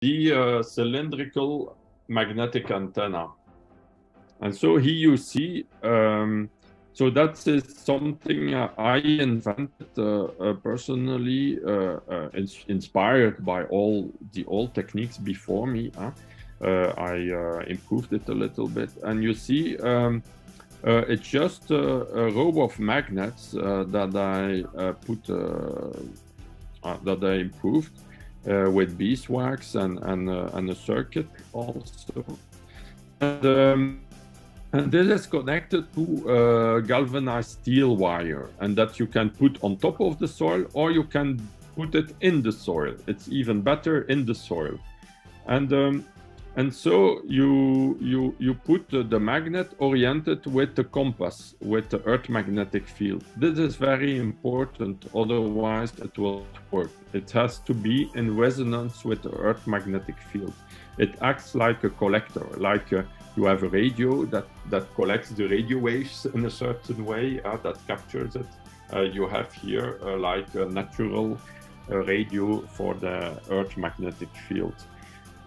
the uh, cylindrical magnetic antenna. And so here you see, um, so that is something I invented uh, uh, personally, uh, uh, ins inspired by all the old techniques before me. Huh? Uh, I improved it a little bit. And you see, um, it's just a, a, row of magnets that I put, that I improved with beeswax and, and, and a circuit also. And, um, and this is connected to a galvanized steel wire, and that you can put on top of the soil or you can put it in the soil. It's even better in the soil. And um, and so you you you put the magnet oriented with the compass with the earth magnetic field this is very important otherwise it will work it has to be in resonance with the earth magnetic field it acts like a collector like a, you have a radio that, that collects the radio waves in a certain way uh, that captures it. Uh, you have here uh, like a natural uh, radio for the Earth magnetic field.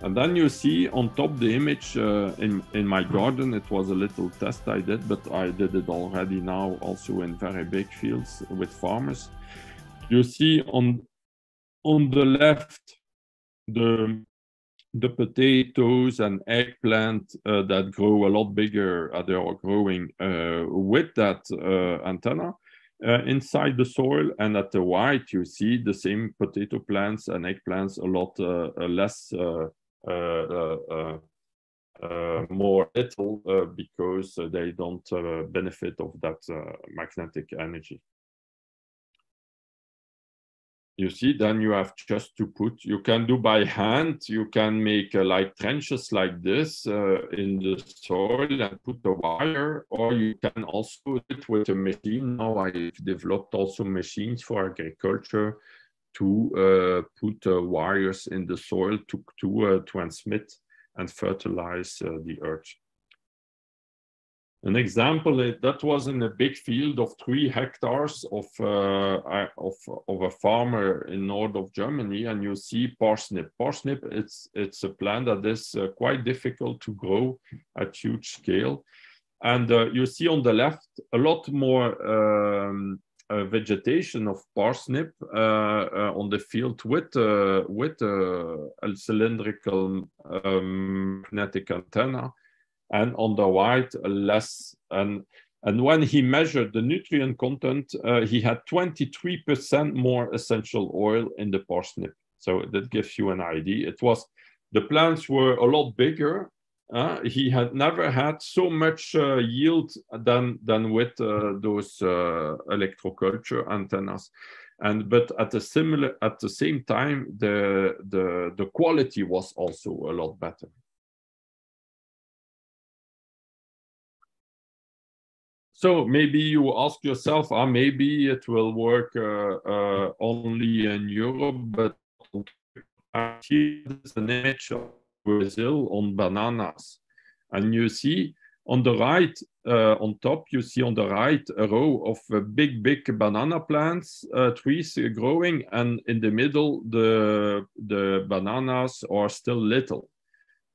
And then you see on top the image uh, in, in my garden, it was a little test I did, but I did it already now also in very big fields with farmers. You see on, on the left, the the potatoes and eggplant uh, that grow a lot bigger, uh, they are growing uh, with that uh, antenna uh, inside the soil. And at the right, you see the same potato plants and eggplants a lot uh, less, Uh, uh, uh, more little because they don't benefit of that magnetic energy. You see then you have just to put you can do by hand you can make uh, like trenches like this uh, in the soil and put a wire or you can also do it with a machine. Now i've developed also machines for agriculture to uh, put uh, wires in the soil to, to uh, transmit and fertilize the earth an example that was in a big field of three hectares of, uh, of, of a farmer in north of Germany, and you see parsnip. Parsnip, it's, it's a plant that is uh, quite difficult to grow at huge scale. And uh, you see on the left a lot more um, vegetation of parsnip uh, uh, on the field with, with a cylindrical um, magnetic antenna and on the right less. And, and when he measured the nutrient content, uh, he had 23% more essential oil in the parsnip. So that gives you an idea. It was, the plants were a lot bigger. Uh, he had never had so much uh, yield than, than with uh, those uh, electroculture antennas. And but at the similar at the same time the the the quality was also a lot better. So maybe you ask yourself, ah, maybe it will work uh, uh, only in Europe, but here's an image of Brazil on bananas. And you see on the right, uh, on top, you see on the right a row of uh, big, big banana plants, uh, trees growing, and in the middle, the, the bananas are still little.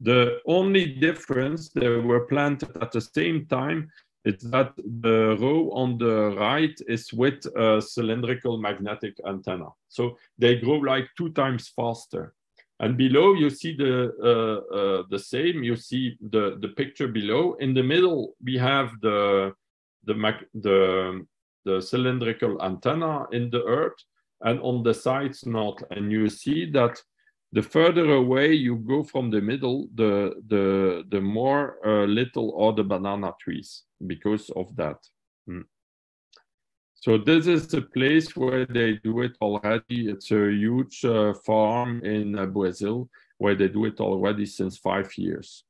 The only difference, they were planted at the same time, it's that the row on the right is with a cylindrical magnetic antenna. So they grow like two times faster. And below you see the, uh, uh, the same, you see the, the picture below. In the middle, we have the, the, the, the cylindrical antenna in the earth and on the sides not. And you see that the further away you go from the middle, the the the more uh, little are the banana trees because of that. So this is the place where they do it already. It's a huge uh, farm in uh, Brazil where they do it already since five years.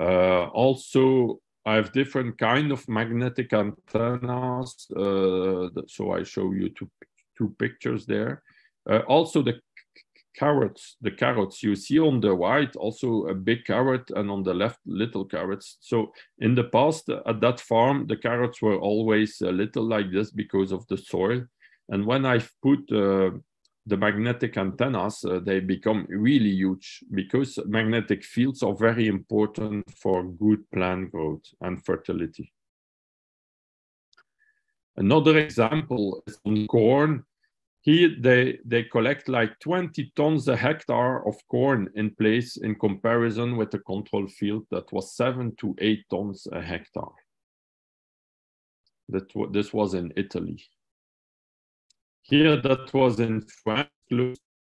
Uh, also, I have different kind of magnetic antennas. Uh, so I show you two, two pictures there. Uh, also, the carrots, the carrots you see on the right, also a big carrot, and on the left, little carrots. So in the past, at that farm, the carrots were always a little like this because of the soil. And when I put uh, the magnetic antennas, uh, they become really huge because magnetic fields are very important for good plant growth and fertility. Another example is on corn. Here they, they collect like 20 tons a hectare of corn in place in comparison with the control field that was seven to eight tons a hectare. That this was in Italy. Here that was in France,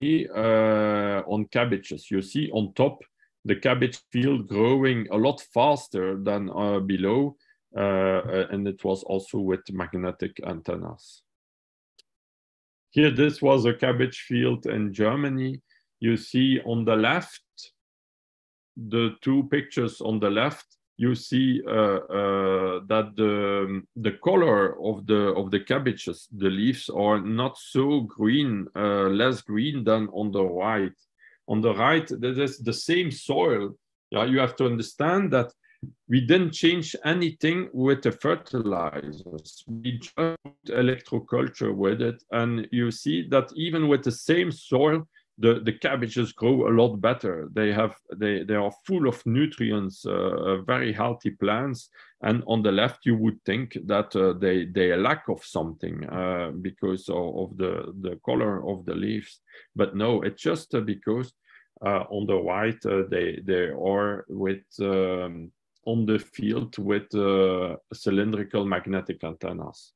uh, on cabbages. You see on top the cabbage field growing a lot faster than uh, below, uh, uh, and it was also with magnetic antennas. Here, this was a cabbage field in Germany. You see on the left, the two pictures on the left, you see uh, uh, that the, the color of the of the cabbages, the leaves are not so green, uh, less green than on the right. On the right, there is the same soil. Yeah, you have to understand that we didn't change anything with the fertilizers. We just electroculture with it, and you see that even with the same soil, the, the cabbages grow a lot better. They have they they are full of nutrients, uh, very healthy plants. And on the left, you would think that uh, they they lack of something uh, because of, of, the the color of the leaves. But no, it's just uh, because uh, on the right uh, they they are with um, on the field with cylindrical magnetic antennas.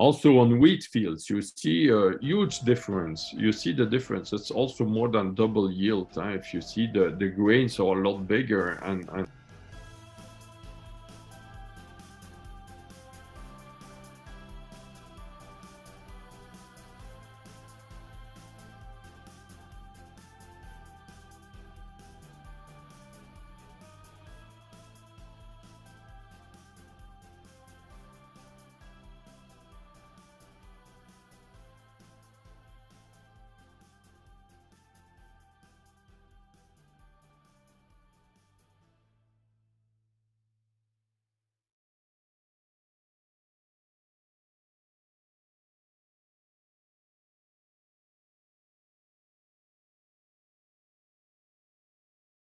Also on wheat fields, you see a huge difference. You see the difference. It's also more than double yield. If you see the, the grains are a lot bigger and, and